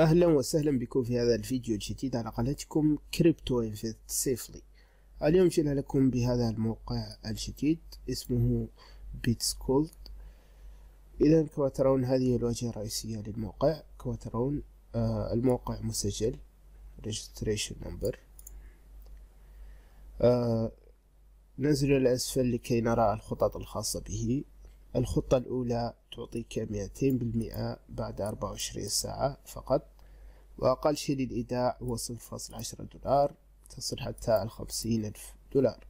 أهلا وسهلا بكم في هذا الفيديو الجديد على قناتكم Crypto Invest Safely. اليوم جئنا لكم بهذا الموقع الجديد اسمه Bitscloud. إذا كما ترون هذه الواجهة الرئيسية للموقع. كما ترون آه الموقع مسجل registration number. آه ننزل إلى أسفل لكي نرى الخطط الخاصة به. الخطة الأولى تعطيك مئتين بالمئة بعد أربعة وعشرين ساعة فقط وأقل شيء للإيداع هو صفر فاصل عشرة دولار تصل حتى الخمسين ألف دولار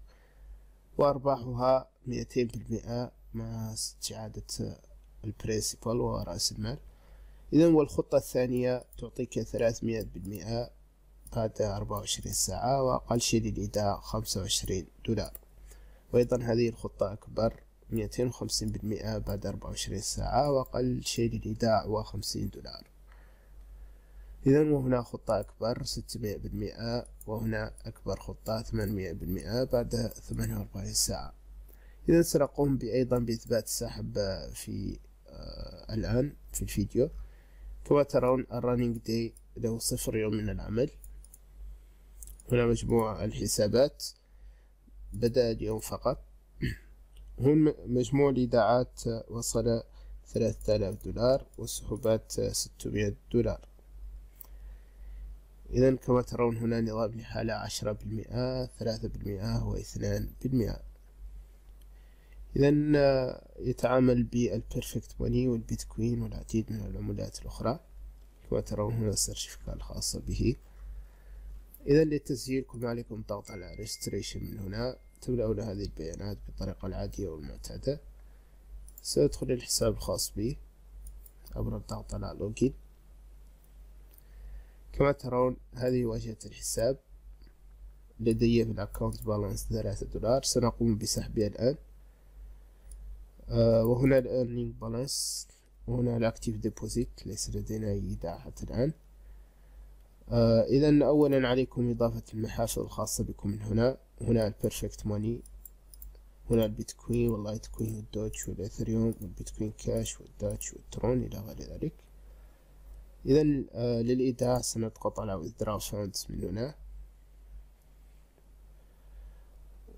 وأرباحها مئتين بالمئة مع استعادة البرينسيبل ورأس المال. إذا والخطة الثانية تعطيك ثلاثمائة بالمئة بعد أربعة وعشرين ساعة وأقل شيء للإيداع خمسة وعشرين دولار. وأيضا هذه الخطة أكبر مئتين وخمسين بالمئة بعد أربعة وعشرين ساعة وأقل شيء للإيداع هو خمسين دولار. إذا وهنا خطة أكبر ستمائة بالمئة وهنا أكبر خطة ثمانمائة بالمئة بعد ثمانية وأربعين ساعة. إذا سنقوم أيضا بإثبات السحب في آه الآن في الفيديو. كما ترون الرننج داي له صفر يوم من العمل. هنا مجموع الحسابات. بدأ اليوم فقط. هون مجموع الإيداعات وصل ثلاثة آلاف دولار والسحوبات ستمائة دولار. إذا كما ترون هنا نظام الإحالة عشرة بالمئة ثلاثة بالمئة واثنان بالمئة. إذا يتعامل بال Perfect Money والبيتكوين والعديد من العملات الأخرى. كما ترون هنا ال certificate الخاصة به. إذا للتسجيل كل ما عليكم الضغط على registration من هنا. تملأون هذه البيانات بالطريقة العادية والمعتادة. سأدخل الحساب الخاص بي عبر الضغط على login. كما ترون هذه واجهة الحساب. لدي في ال account balance ثلاثة دولار. سنقوم بسحبها الآن. آه وهنا ال earning balance وهنا ال active deposit. ليس لدينا أي إيداع حتى الآن. آه إذا أولا عليكم إضافة المحافظ الخاصة بكم من هنا. هنا ال Perfect Money هنا البيتكوين واللايتكوين والدوتش والإثريوم والبيتكوين كاش والداتش والترون إلى غير ذلك. إذا آه للإيداع سنضغط على withdraw funds من هنا.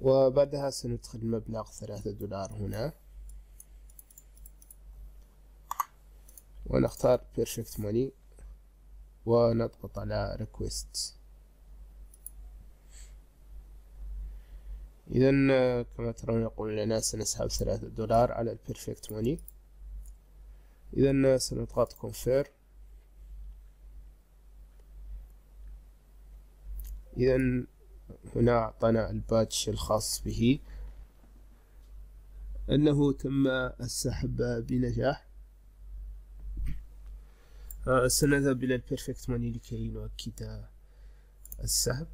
وبعدها سندخل مبلغ ثلاثة دولار هنا. ونختار perfect money ونضغط على request إذا كما ترون يقول لنا سنسحب ثلاثة دولار على ال Perfect Money إذا سنضغط confirm إذا هنا أعطانا ال batch الخاص به. أنه تم السحب بنجاح. سنذهب إلى ال Perfect Money لكي نؤكد السحب.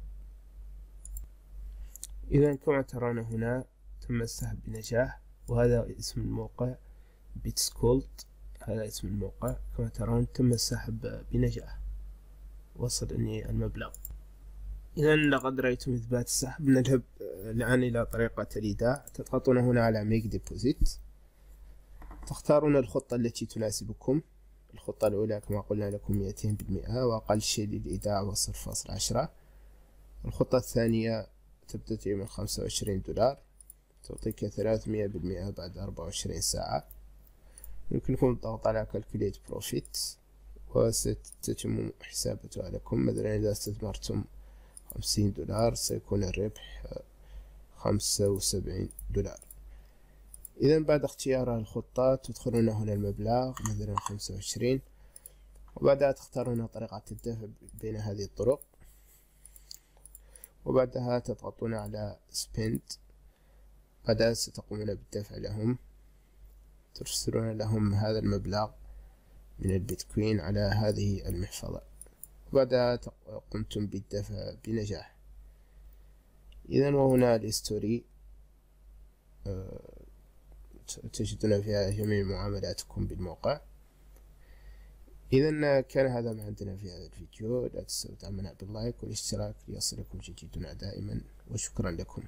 إذا كما ترون هنا تم السحب بنجاح وهذا اسم الموقع Bitscloud هذا اسم الموقع. كما ترون تم السحب بنجاح. وصل إني المبلغ. إذا لقد رأيتم إثبات السحب نذهب الآن إلى طريقة الإيداع. تضغطون هنا على make deposit تختارون الخطة التي تناسبكم. الخطة الأولى كما قلنا لكم مئتين بالمئة وأقل شيء للإيداع هو صفر فاصل عشرة. الخطة الثانية تبتدئ من خمسة وعشرين دولار تعطيك ثلاثمية بالمئة بعد أربعة وعشرين ساعة. يمكنكم الضغط على calculate profit وستتم حسابتها لكم مثلا إذا استثمرتم خمسين دولار سيكون الربح خمسة وسبعين دولار. إذا بعد اختيار الخطة تدخلون هنا المبلغ مثلا خمسة وعشرين وبعدها تختارون طريقة الدفع بين هذه الطرق. وبعدها تضغطون على spend. بعدها ستقومون بالدفع لهم. ترسلون لهم هذا المبلغ من البيتكوين على هذه المحفظة. وبعدها قمتم بالدفع بنجاح. إذا وهنا ال history تجدون فيها جميع معاملاتكم بالموقع. إذا كان هذا ما عندنا في هذا الفيديو. لا تنسوا دعمنا بال like والاشتراك ليصلكم جديدنا دائما وشكرا لكم.